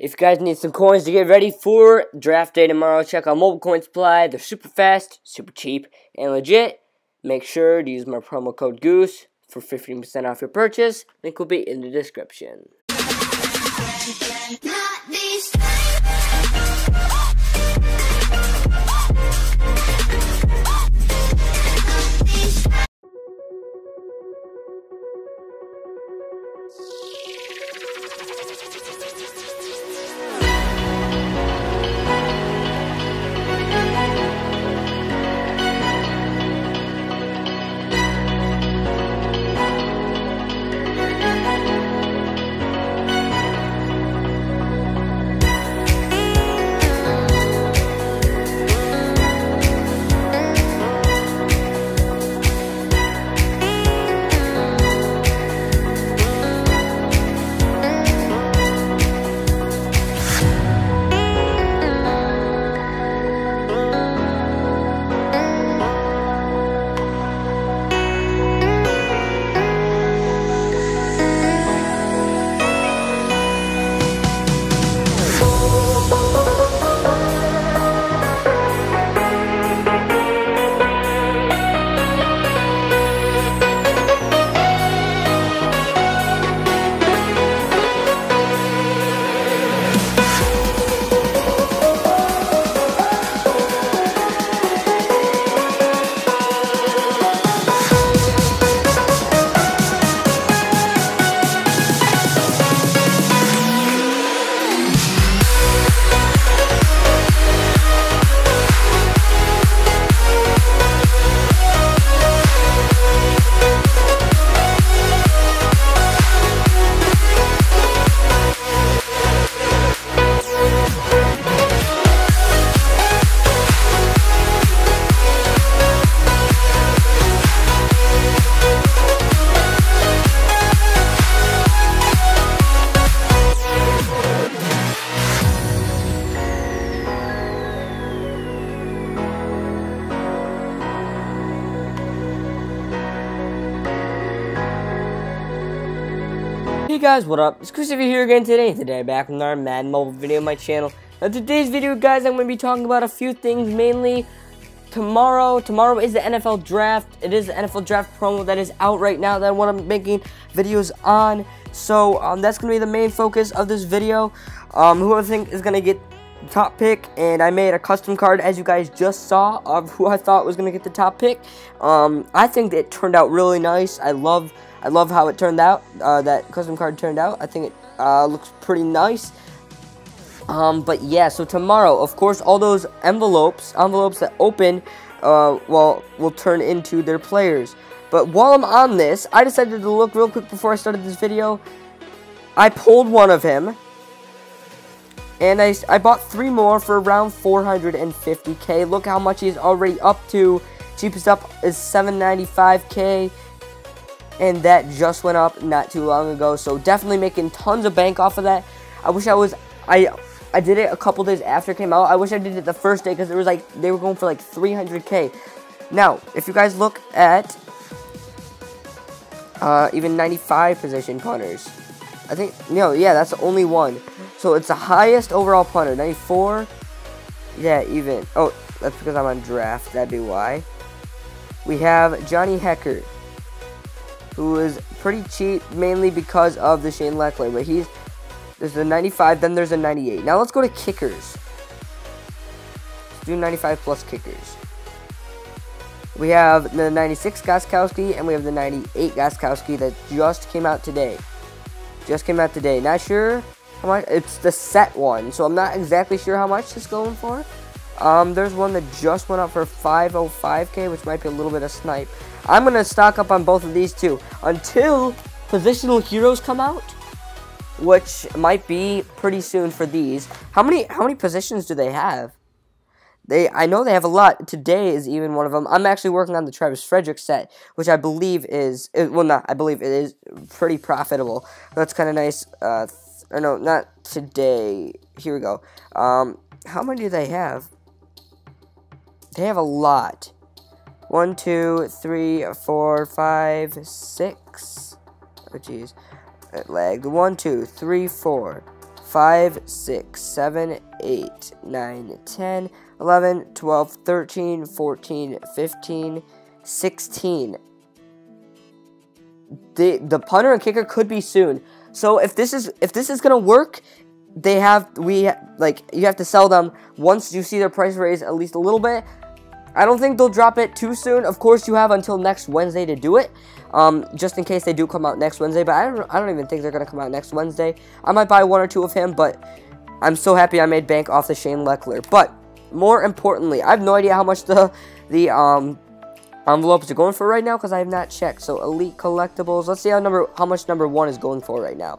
If you guys need some coins to get ready for draft day tomorrow, check out Mobile Coin Supply. They're super fast, super cheap, and legit. Make sure to use my promo code GOOSE for 15% off your purchase. Link will be in the description. Guys, what up? It's Chris here again today. Today, back with another Madden Mobile video on my channel. Now, today's video, guys, I'm going to be talking about a few things, mainly tomorrow. Tomorrow is the NFL Draft. It is the NFL Draft promo that is out right now that what I'm making videos on. So, um, that's going to be the main focus of this video. Um, who I think is going to get top pick, and I made a custom card, as you guys just saw, of who I thought was going to get the top pick. Um, I think it turned out really nice. I love I love how it turned out. Uh, that custom card turned out. I think it uh, looks pretty nice. Um, but yeah, so tomorrow, of course, all those envelopes, envelopes that open, uh, well, will turn into their players. But while I'm on this, I decided to look real quick before I started this video. I pulled one of him. And I, I bought three more for around 450k. Look how much he's already up to. Cheapest up is 795k and that just went up not too long ago. So definitely making tons of bank off of that. I wish I was I I did it a couple days after it came out. I wish I did it the first day because it was like they were going for like 300k. Now, if you guys look at uh, even 95 position punters, I think no, yeah, that's the only one. So it's the highest overall punter, 94. Yeah, even. Oh, that's because I'm on draft. That'd be why. We have Johnny Hekker, who is pretty cheap, mainly because of the Shane Lechler. But he's there's a 95, then there's a 98. Now let's go to kickers. Let's do 95 plus kickers. We have the 96 Gostkowski and we have the 98 Gostkowski that just came out today. Just came out today. Not sure how much. It's the set one, so I'm not exactly sure how much it's going for. Um, there's one that just went up for 505k, which might be a little bit of snipe. I'm to stock up on both of these two until positional heroes come out, which might be pretty soon for these. How many how many positions do they have? They I know they have a lot. Today is even one of them. I'm actually working on the Travis Frederick set, which I believe is well not I believe it is pretty profitable. That's kind of nice. Uh, or no, not today. Here we go. Um, how many do they have? They have a lot. One, two, three, four, five, six. Oh, jeez. It lagged. One, two, three, four, 5, 6, 7, 8, 9, 10, 11, 12, 13, 14, 15, 16. The, the punter and kicker could be soon. So if this is if this is gonna work, they have we like you have to sell them once you see their price raise at least a little bit. I don't think they'll drop it too soon. Of course, you have until next Wednesday to do it, um, just in case they do come out next Wednesday. But I don't, I don't even think they're gonna come out next Wednesday. I might buy one or two of him, but I'm so happy I made bank off the Shane Lechler. But more importantly, I have no idea how much the the um envelopes are going for right now because I have not checked. So elite collectibles. Let's see how number how much number one is going for right now.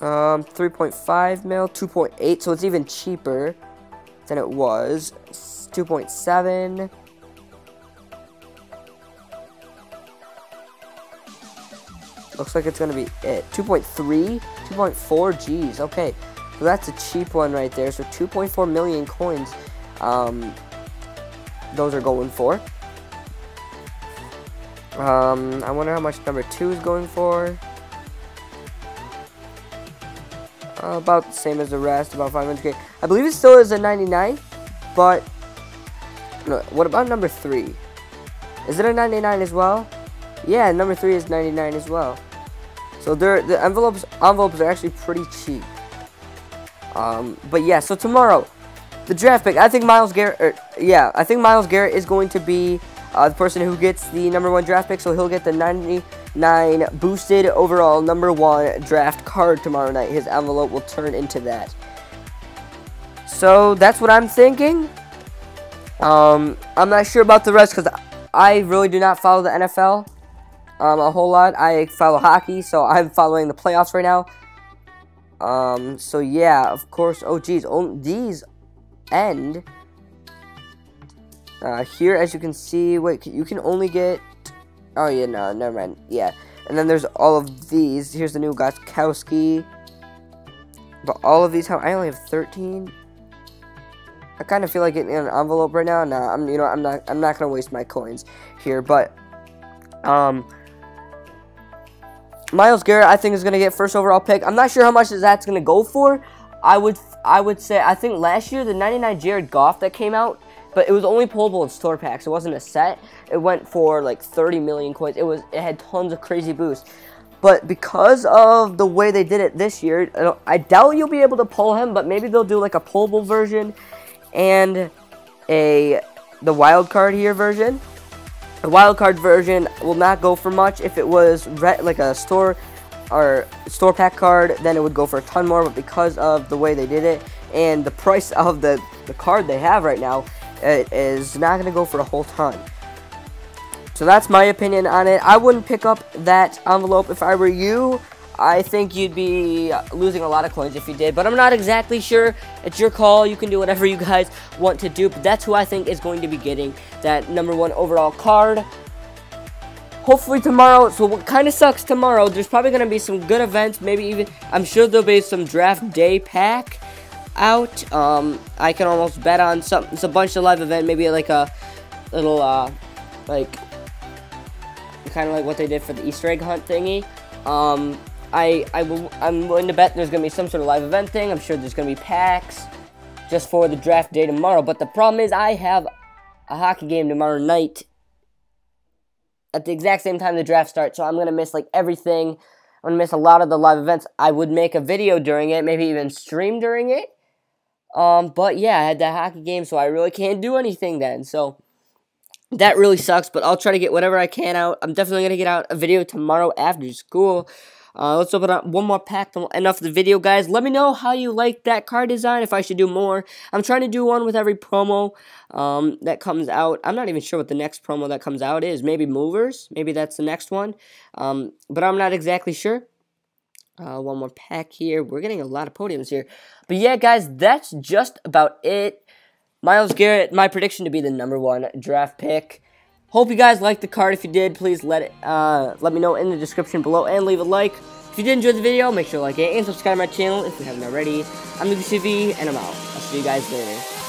Um, 3.5 mil, 2.8, so it's even cheaper than it was. 2.7. Looks like it's going to be it. 2.3, 2.4, geez, okay. So that's a cheap one right there. So 2.4 million coins, um, those are going for. Um, I wonder how much number two is going for. Uh, about the same as the rest, about 500k. I believe it still is a 99, but no, what about number 3? Is it a 99 as well? Yeah, number 3 is 99 as well. So they're, the envelopes envelopes are actually pretty cheap. Um, but yeah, so tomorrow, the draft pick, I think Myles Garrett, er, yeah, I think Myles Garrett is going to be uh, the person who gets the number one draft pick, so he'll get the 99 boosted overall number one draft card tomorrow night. His envelope will turn into that. So that's what I'm thinking. Um, I'm not sure about the rest because I really do not follow the NFL um, a whole lot. I follow hockey, so I'm following the playoffs right now. Um, so yeah, of course. Oh, geez, these end uh, here, as you can see. Wait, you can only get Oh, yeah, no, never mind. Yeah. And then there's all of these. Here's the new Gostkowski. But all of these, how I only have 13. I kind of feel like getting an envelope right now. Nah, I'm, you know, I'm not, I'm not gonna waste my coins here. But, um, Myles Garrett, I think is gonna get first overall pick. I'm not sure how much that's gonna go for. I would, I would say, I think last year the 99 Jared Goff that came out but it was only pullable in store packs. It wasn't a set. It went for like 30 million coins. It was it had tons of crazy boosts. But because of the way they did it this year, I doubt you'll be able to pull him, but maybe they'll do like a pullable version and a the wild card here version. The wild card version will not go for much. If it was like a store or store pack card, then it would go for a ton more. But because of the way they did it and the price of the, the card they have right now, it is not going to go for a whole ton. So that's my opinion on it. I wouldn't pick up that envelope if I were you. I think you'd be losing a lot of coins if you did, but I'm not exactly sure. It's your call. You can do whatever you guys want to do, but that's who I think is going to be getting that number one overall card. Hopefully tomorrow, so what kind of sucks tomorrow, there's probably going to be some good events, maybe even, I'm sure there'll be some draft day pack out. Um, I can almost bet on some. It's a bunch of live event, maybe like a little, uh, like kind of like what they did for the Easter egg hunt thingy. Um, I I will I'm willing to bet there's gonna be some sort of live event thing. I'm sure there's gonna be packs just for the draft day tomorrow. But the problem is I have a hockey game tomorrow night at the exact same time the draft starts, so I'm gonna miss like everything. I'm gonna miss a lot of the live events. I would make a video during it, maybe even stream during it. Um, but yeah, I had that hockey game, so I really can't do anything then. So that really sucks, but I'll try to get whatever I can out. I'm definitely to get out a video tomorrow after school. Uh, let's open up one more pack to end off the video, guys. Let me know how you like that card design, if I should do more. I'm trying to do one with every promo um, that comes out. I'm not even sure what the next promo that comes out is. Maybe Movers? Maybe that's the next one. Um, but I'm not exactly sure. Uh, one more pack here. We're getting a lot of podiums here. But yeah, guys, that's just about it. Myles Garrett, my prediction to be the number one draft pick. Hope you guys liked the card. If you did, please let it uh, let me know in the description below and leave a like. If you did enjoy the video, make sure to like it and subscribe to my channel if you haven't already. I'm TV, and I'm out. I'll see you guys later.